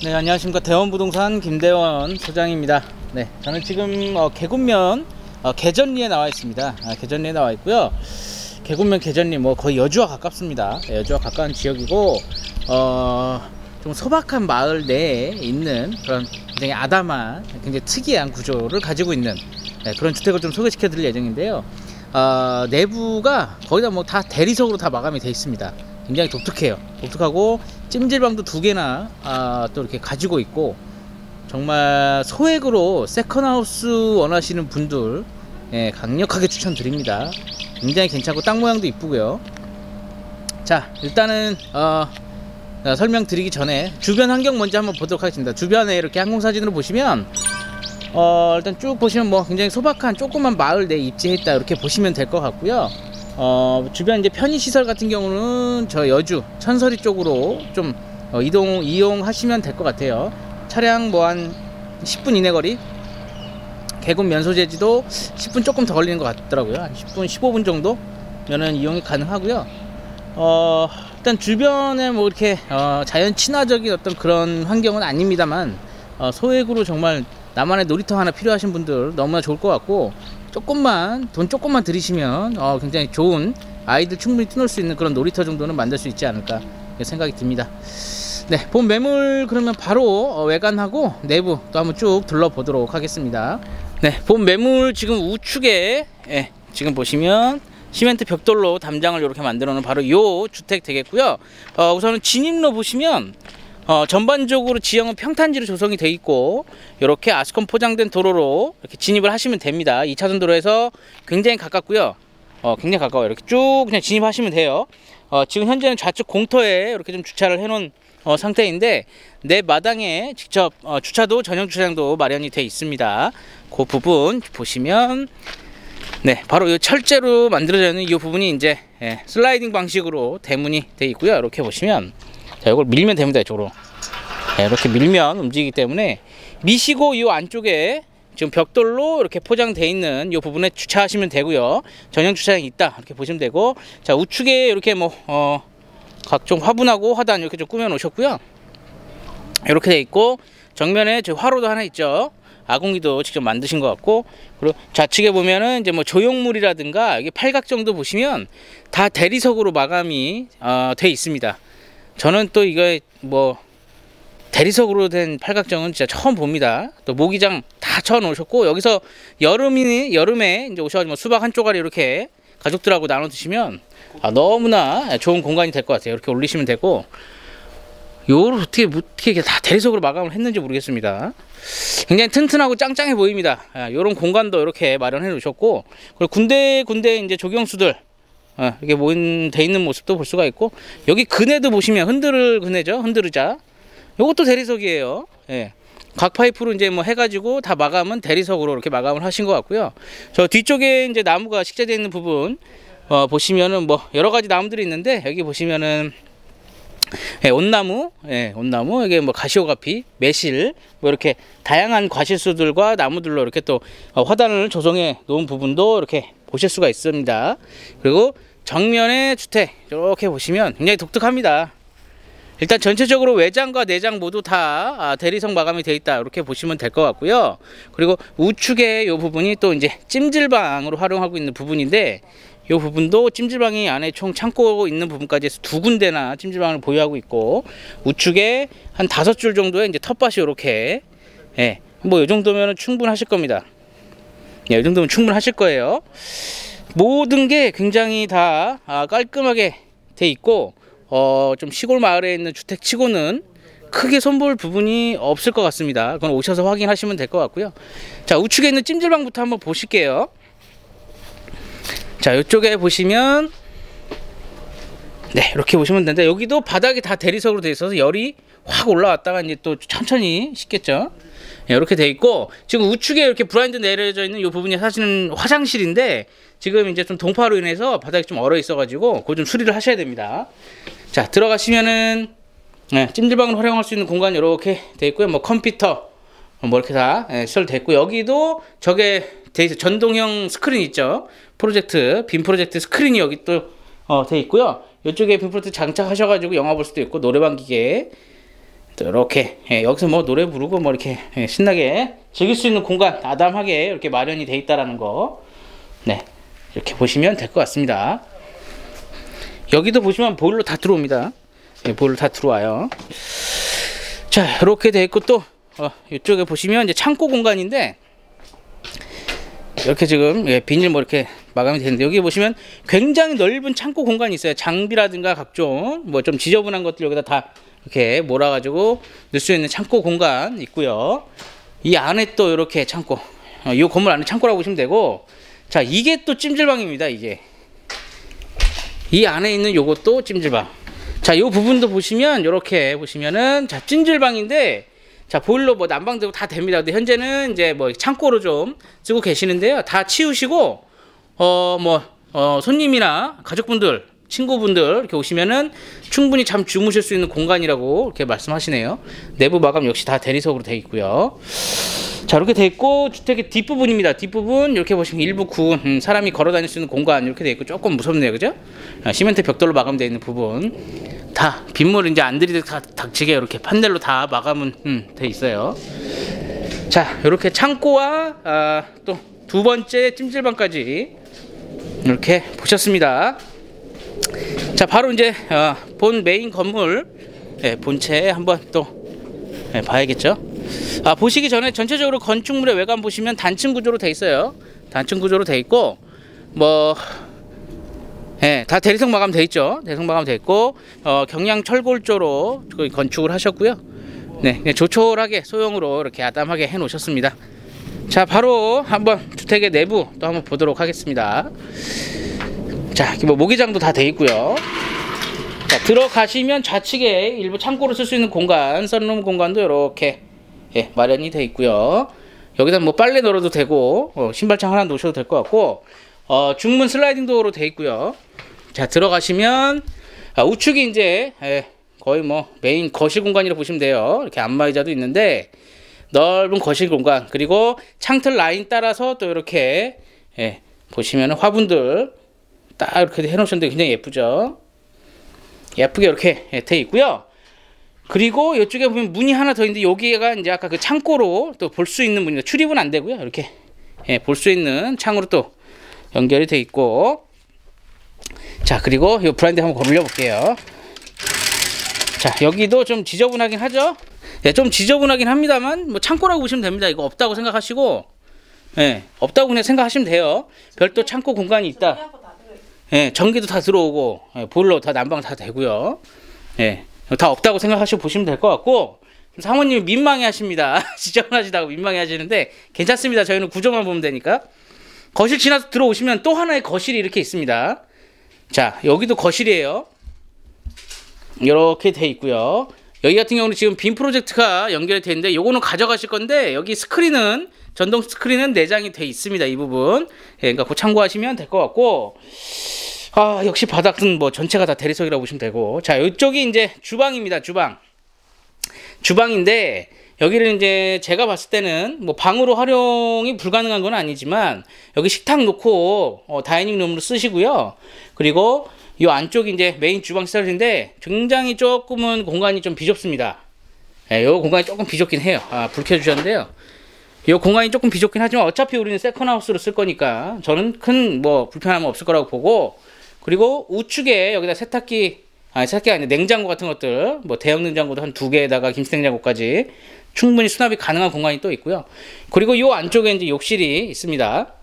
네, 안녕하십니까. 대원부동산 김대원 소장입니다. 네, 저는 지금 어, 개군면 어, 개전리에 나와 있습니다. 아, 개전리에 나와 있고요. 개군면 개전리 뭐 거의 여주와 가깝습니다. 네, 여주와 가까운 지역이고 어, 좀 소박한 마을 내에 있는 그런 굉장히 아담한 굉장히 특이한 구조를 가지고 있는 네, 그런 주택을 좀 소개시켜 드릴 예정인데요. 어, 내부가 거의 다뭐다 대리석으로 다 마감이 되어 있습니다. 굉장히 독특해요. 독특하고 찜질방도 두 개나 아, 또 이렇게 가지고 있고 정말 소액으로 세컨하우스 원하시는 분들 예, 강력하게 추천드립니다. 굉장히 괜찮고 땅 모양도 이쁘고요. 자 일단은 어, 어, 설명드리기 전에 주변 환경 먼저 한번 보도록 하겠습니다. 주변에 이렇게 항공사진으로 보시면 어, 일단 쭉 보시면 뭐 굉장히 소박한 조그만 마을 내에 입지했다 이렇게 보시면 될 것 같고요. 어, 주변 이제 편의 시설 같은 경우는 저 여주 천서리 쪽으로 좀 어, 이동 이용하시면 될 것 같아요. 차량 뭐 한 10분 이내 거리. 개군 면소재지도 10분 조금 더 걸리는 것 같더라고요. 한 10분 15분 정도면은 이용이 가능하고요. 어, 일단 주변에 뭐 이렇게 어, 자연 친화적인 어떤 그런 환경은 아닙니다만 어, 소액으로 정말 나만의 놀이터 하나 필요하신 분들 너무나 좋을 것 같고 조금만 돈 조금만 들이시면 어, 굉장히 좋은 아이들 충분히 뛰놀 수 있는 그런 놀이터 정도는 만들 수 있지 않을까 생각이 듭니다. 네, 본 매물 그러면 바로 어, 외관하고 내부 또 한번 쭉 둘러보도록 하겠습니다. 네, 본 매물 지금 우측에 예, 지금 보시면 시멘트 벽돌로 담장을 이렇게 만들어 놓은 바로 요 주택 되겠고요. 어, 우선은 진입로 보시면 어, 전반적으로 지형은 평탄지로 조성이 되어 있고 이렇게 아스콘 포장된 도로로 이렇게 진입을 하시면 됩니다. 2차선 도로에서 굉장히 가깝고요. 어, 굉장히 가까워요. 이렇게 쭉 그냥 진입하시면 돼요. 어, 지금 현재는 좌측 공터에 이렇게 좀 주차를 해놓은 어, 상태인데 내 마당에 직접 어, 주차도 전용 주차장도 마련이 되어 있습니다. 그 부분 보시면 네, 바로 이 철제로 만들어져 있는 이 부분이 이제 예, 슬라이딩 방식으로 대문이 되어 있고요. 이렇게 보시면 자, 이걸 밀면 됩니다. 이쪽으로. 네, 이렇게 밀면 움직이기 때문에 미시고 이 안쪽에 지금 벽돌로 이렇게 포장되어 있는 이 부분에 주차하시면 되고요. 전용 주차장이 있다. 이렇게 보시면 되고 자, 우측에 이렇게 뭐 어, 각종 화분하고 화단 이렇게 좀 꾸며 놓으셨고요. 이렇게 돼 있고 정면에 저 화로도 하나 있죠. 아궁이도 직접 만드신 것 같고 그리고 좌측에 보면은 이제 뭐 조형물이라든가 여기 팔각정도 보시면 다 대리석으로 마감이 어, 돼 있습니다. 저는 또 이거 뭐 대리석으로 된 팔각정은 진짜 처음 봅니다. 또 모기장 다 쳐 놓으셨고 여기서 여름이 여름에 이제 오셔가지고 뭐 수박 한 쪼가리 이렇게 가족들하고 나눠 드시면 아, 너무나 좋은 공간이 될 것 같아요. 이렇게 올리시면 되고 요걸 어떻게 어떻게 다 대리석으로 마감을 했는지 모르겠습니다. 굉장히 튼튼하고 짱짱해 보입니다. 이런 아, 공간도 이렇게 마련해 놓으셨고 그리고 군데 군데 이제 조경수들 어, 이렇게 모인 돼 있는 모습도 볼 수가 있고 여기 그네도 보시면 흔들 그네죠 흔들의자 이것도 대리석이에요 예. 각 파이프로 이제 뭐 해가지고 다 마감은 대리석으로 이렇게 마감을 하신 것 같고요 저 뒤쪽에 이제 나무가 식재되어 있는 부분 어, 보시면은 뭐 여러 가지 나무들이 있는데 여기 보시면은 예, 온나무, 예, 온나무, 이게 뭐 가시오가피, 매실, 뭐 이렇게 다양한 과실수들과 나무들로 이렇게 또 어, 화단을 조성해 놓은 부분도 이렇게 보실 수가 있습니다. 그리고 정면의 주택 이렇게 보시면 굉장히 독특합니다. 일단 전체적으로 외장과 내장 모두 다 아, 대리석 마감이 되어 있다 이렇게 보시면 될 것 같고요. 그리고 우측에 이 부분이 또 이제 찜질방으로 활용하고 있는 부분인데 이 부분도 찜질방이 안에 총 창고 있는 부분까지 해서 두 군데나 찜질방을 보유하고 있고 우측에 한 다섯 줄 정도의 이제 텃밭이 이렇게 예, 뭐 이 정도면 충분하실 겁니다. 예, 이 정도면 충분하실 거예요. 모든 게 굉장히 다 아, 깔끔하게 돼 있고 어, 좀 시골 마을에 있는 주택 치고는 크게 손볼 부분이 없을 것 같습니다. 그건 오셔서 확인하시면 될 것 같고요. 자, 우측에 있는 찜질방부터 한번 보실게요. 자, 이쪽에 보시면 네, 이렇게 보시면 되는데 여기도 바닥이 다 대리석으로 되어 있어서 열이 확 올라왔다가 이제 또 천천히 식겠죠. 네, 이렇게 돼 있고 지금 우측에 이렇게 브라인드 내려져 있는 이 부분이 사실은 화장실인데 지금 이제 좀 동파로 인해서 바닥이 좀 얼어 있어가지고 그거 좀 수리를 하셔야 됩니다. 자 들어가시면은 네, 찜질방을 활용할 수 있는 공간이 이렇게 돼 있고요. 뭐 컴퓨터 뭐 이렇게 다 네, 시설돼 있고 여기도 저게 돼 있어 전동형 스크린 있죠. 프로젝트 빔 프로젝트 스크린이 여기 또 어, 돼 있고요. 이쪽에 빔 프로젝트 장착하셔가지고 영화 볼 수도 있고 노래방 기계 또 이렇게 예, 여기서 뭐 노래 부르고 뭐 이렇게 예, 신나게 즐길 수 있는 공간 아담하게 이렇게 마련이 돼 있다라는 거. 네. 이렇게 보시면 될 것 같습니다. 여기도 보시면 보일러 다 들어옵니다. 예, 보일러 다 들어와요. 자, 이렇게 돼 있고 또 어, 이쪽에 보시면 이제 창고 공간인데 이렇게 지금 예, 비닐 뭐 이렇게 마감이 되는데 여기 보시면 굉장히 넓은 창고 공간이 있어요. 장비라든가 각종 뭐 좀 지저분한 것들 여기다 다 이렇게 몰아가지고 넣을 수 있는 창고 공간 있고요. 이 안에 또 이렇게 창고, 어, 이 건물 안에 창고라고 보시면 되고, 자 이게 또 찜질방입니다. 이게 이 안에 있는 요것도 찜질방. 자, 이 부분도 보시면 이렇게 보시면은 자 찜질방인데 자 보일러 뭐 난방 되고 다 됩니다. 근데 현재는 이제 뭐 창고로 좀 쓰고 계시는데요. 다 치우시고 어뭐 어, 손님이나 가족분들 친구분들 이렇게 오시면은 충분히 잠 주무실 수 있는 공간이라고 이렇게 말씀하시네요. 내부 마감 역시 다 대리석으로 되어 있고요. 자 이렇게 돼 있고 주택의 뒷부분입니다. 뒷부분 이렇게 보시면 일부 군 음, 사람이 걸어 다닐 수 있는 공간 이렇게 돼 있고 조금 무섭네요, 그죠? 아, 시멘트 벽돌로 마감되어 있는 부분 다 빗물 이제 안 들이대 다 닥치게 이렇게 판넬로 다 마감은 음, 돼 있어요. 자 이렇게 창고와 아, 또두 번째 찜질방까지 이렇게 보셨습니다. 자 바로 이제 어, 본 메인 건물 예, 본체 한번 또 예, 봐야겠죠. 아 보시기 전에 전체적으로 건축물의 외관 보시면 단층 구조로 돼 있어요. 단층 구조로 돼 있고 뭐 예, 다 대리석 마감 돼 있죠. 대리석 마감 돼 있고 어, 경량 철골조로 거의 건축을 하셨고요. 네, 그냥 조촐하게 소형으로 이렇게 아담하게 해 놓으셨습니다. 자, 바로 한번 주택의 내부 또 한번 보도록 하겠습니다. 자, 뭐 모기장도 다 돼 있고요. 자, 들어가시면 좌측에 일부 창고로 쓸 수 있는 공간, 썬룸 공간도 이렇게 예, 마련이 돼 있고요. 여기다 뭐 빨래 널어도 되고 어, 신발장 하나 놓으셔도 될 것 같고 어, 중문 슬라이딩 도어로 돼 있고요. 자, 들어가시면 아, 우측이 이제 예, 거의 뭐 메인 거실 공간이라고 보시면 돼요. 이렇게 안마의자도 있는데 넓은 거실 공간 그리고 창틀 라인 따라서 또 이렇게 예, 보시면 화분들 딱 이렇게 해놓으셨는데 굉장히 예쁘죠. 예쁘게 이렇게 예, 돼 있고요. 그리고 이쪽에 보면 문이 하나 더 있는데 여기가 이제 아까 그 창고로 또 볼 수 있는 문입니다. 출입은 안 되고요. 이렇게 예, 볼 수 있는 창으로 또 연결이 돼 있고 자 그리고 이 브라인드 한번 걸려 볼게요. 자 여기도 좀 지저분하긴 하죠. 예, 좀 지저분하긴 합니다만 뭐 창고라고 보시면 됩니다. 이거 없다고 생각하시고 예, 없다고 그냥 생각하시면 돼요. 별도 창고 공간이 있다. 예, 전기도 다 들어오고 예, 보일러 다 난방 다 되고요. 예, 다 없다고 생각하시고 보시면 될 것 같고 사모님이 민망해 하십니다. 지저분하시다고 민망해 하시는데 괜찮습니다. 저희는 구조만 보면 되니까. 거실 지나서 들어오시면 또 하나의 거실이 이렇게 있습니다. 자, 여기도 거실이에요. 이렇게 돼 있고요. 여기 같은 경우는 지금 빔 프로젝트가 연결이 되는데 요거는 가져가실 건데 여기 스크린은 전동 스크린은 내장이 돼 있습니다. 이 부분. 예, 그러니까 그 참고하시면 될 것 같고 아, 역시 바닥은 뭐 전체가 다 대리석이라고 보시면 되고. 자, 이쪽이 이제 주방입니다. 주방. 주방인데 여기를 이제 제가 봤을 때는 뭐 방으로 활용이 불가능한 건 아니지만 여기 식탁 놓고 어, dining room으로 쓰시고요. 그리고 이 안쪽이 이제 메인 주방 시설인데 굉장히 조금은 공간이 좀 비좁습니다. 예, 요 공간이 조금 비좁긴 해요. 아, 불 켜주셨는데요. 이 공간이 조금 비좁긴 하지만 어차피 우리는 second house로 쓸 거니까 저는 큰 뭐 불편함은 없을 거라고 보고 그리고 우측에 여기다 세탁기 아니 세탁기 아니 냉장고 같은 것들 뭐 대형 냉장고도 한 두 개에다가 김치 냉장고까지 충분히 수납이 가능한 공간이 또 있고요. 그리고 이 안쪽에 이제 욕실이 있습니다.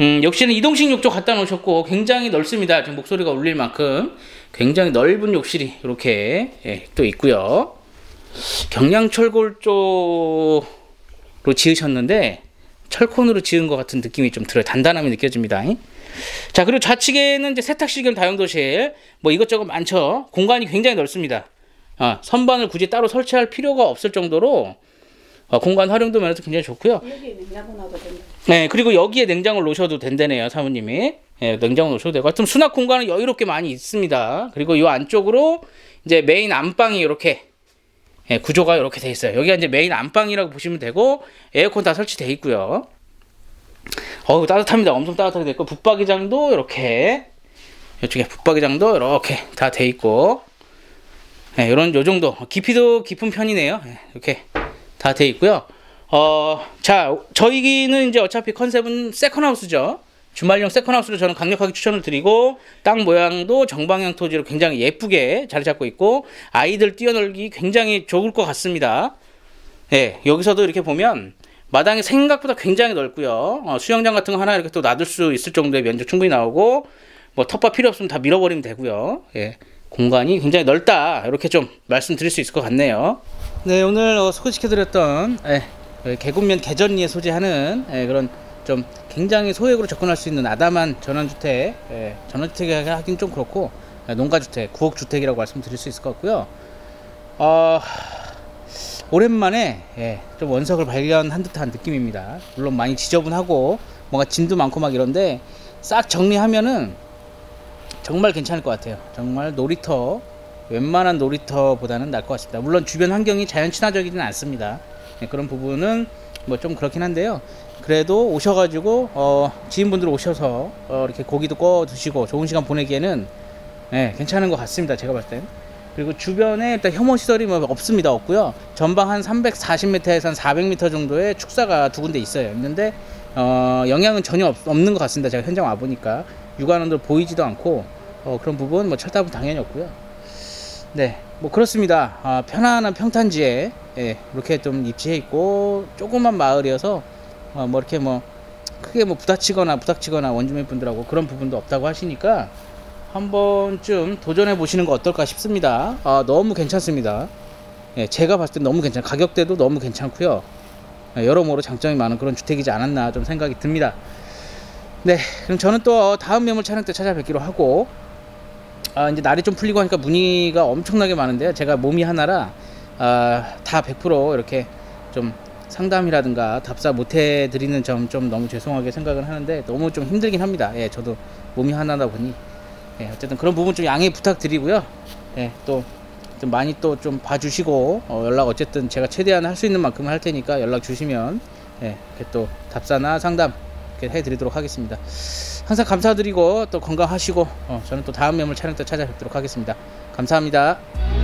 음, 욕실은 이동식 욕조 갖다 놓으셨고 굉장히 넓습니다. 지금 목소리가 울릴 만큼 굉장히 넓은 욕실이 이렇게 예, 또 있고요. 경량철골조로 지으셨는데 철콘으로 지은 것 같은 느낌이 좀 들어요. 단단함이 느껴집니다. 자 그리고 좌측에는 이제 세탁실 겸 다용도실 뭐 이것저것 많죠. 공간이 굉장히 넓습니다. 어, 선반을 굳이 따로 설치할 필요가 없을 정도로 어, 공간 활용도 면에서 굉장히 좋고요. 네, 그리고 여기에 냉장고를 놓으셔도 된다네요, 사모님이. 예, 냉장고 놓으셔도 되고. 하여튼 수납 공간은 여유롭게 많이 있습니다. 그리고 이 안쪽으로 이제 메인 안방이 이렇게 예, 구조가 이렇게 돼 있어요. 여기가 이제 메인 안방이라고 보시면 되고 에어컨 다 설치돼 있고요. 어우 따뜻합니다. 엄청 따뜻하게 됐고 붙박이장도 이렇게 이쪽에 붙박이장도 이렇게 다 돼 있고 네, 이런 요 정도 깊이도 깊은 편이네요. 네, 이렇게 다 돼 있고요. 어, 자, 저희는 이제 어차피 컨셉은 세컨하우스죠. 주말용 세컨하우스를 저는 강력하게 추천을 드리고 땅 모양도 정방향 토지로 굉장히 예쁘게 자리 잡고 있고 아이들 뛰어놀기 굉장히 좋을 것 같습니다. 예, 여기서도 이렇게 보면 마당이 생각보다 굉장히 넓고요. 어, 수영장 같은 거 하나 이렇게 또 놔둘 수 있을 정도의 면적 충분히 나오고 뭐 텃밭 필요 없으면 다 밀어버리면 되고요. 예, 공간이 굉장히 넓다 이렇게 좀 말씀드릴 수 있을 것 같네요. 네, 오늘 어, 소개시켜드렸던 예, 그 개군면 개전리에 소재하는 예, 그런 좀 굉장히 소액으로 접근할 수 있는 아담한 전원주택, 예, 전원주택이 하긴 좀 그렇고 예, 농가주택, 구옥주택이라고 말씀드릴 수 있을 것 같고요. 어, 오랜만에 예, 좀 원석을 발견한 듯한 느낌입니다. 물론 많이 지저분하고 뭔가 짐도 많고 막 이런데 싹 정리하면은 정말 괜찮을 것 같아요. 정말 놀이터 웬만한 놀이터보다는 나을 것 같습니다. 물론 주변 환경이 자연 친화적이지는 않습니다. 예, 그런 부분은 뭐 좀 그렇긴 한데요. 그래도 오셔가지고 어, 지인분들 오셔서 어, 이렇게 고기도 구워 드시고 좋은 시간 보내기에는 예, 괜찮은 것 같습니다. 제가 봤을 땐. 그리고 주변에 일단 혐오 시설이 뭐 없습니다. 없고요. 전방 한 340m에서 한 400m 정도의 축사가 두 군데 있어요. 있는데 어, 영향은 전혀 없, 없는 것 같습니다. 제가 현장 와 보니까 육안으로 보이지도 않고 어, 그런 부분 뭐 철탑은 당연히 없고요. 네, 뭐 그렇습니다. 아, 편안한 평탄지에 예, 이렇게 좀 입지해 있고 조그만 마을이어서 어, 뭐 이렇게 뭐 크게 뭐 부닥치거나 부닥치거나 원주민 분들하고 그런 부분도 없다고 하시니까 한 번쯤 도전해 보시는 거 어떨까 싶습니다. 아, 너무 괜찮습니다. 예, 제가 봤을 때 너무 괜찮. 가격대도 너무 괜찮고요. 예, 여러모로 장점이 많은 그런 주택이지 않았나 좀 생각이 듭니다. 네, 그럼 저는 또 다음 매물 촬영 때 찾아뵙기로 하고 아, 이제 날이 좀 풀리고 하니까 문의가 엄청나게 많은데요. 제가 몸이 하나라 아, 다 100% 이렇게 좀 상담이라든가 답사 못 해 드리는 점 좀 너무 죄송하게 생각을 하는데 너무 좀 힘들긴 합니다. 예, 저도 몸이 하나다 보니 예, 어쨌든 그런 부분 좀 양해 부탁드리고요. 예, 또 좀 많이 또 좀 봐주시고 어, 연락 어쨌든 제가 최대한 할 수 있는 만큼 할 테니까 연락 주시면 예, 이렇게 또 답사나 상담 이렇게 해드리도록 하겠습니다. 항상 감사드리고 또 건강하시고 어, 저는 또 다음 매물 촬영 때 찾아뵙도록 하겠습니다. 감사합니다.